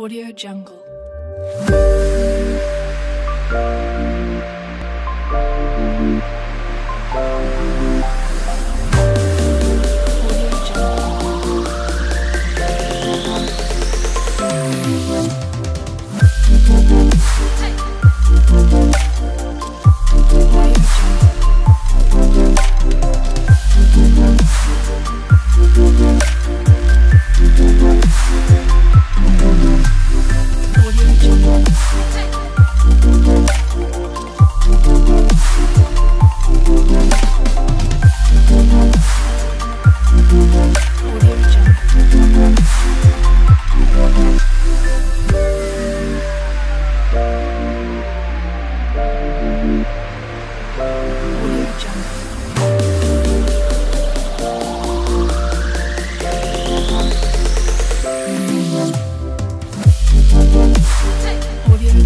Audio Jungle.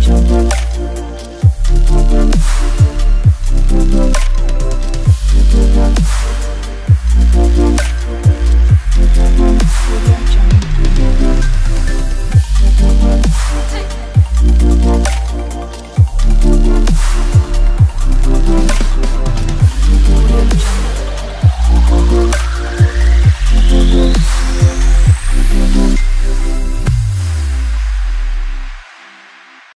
Thank you.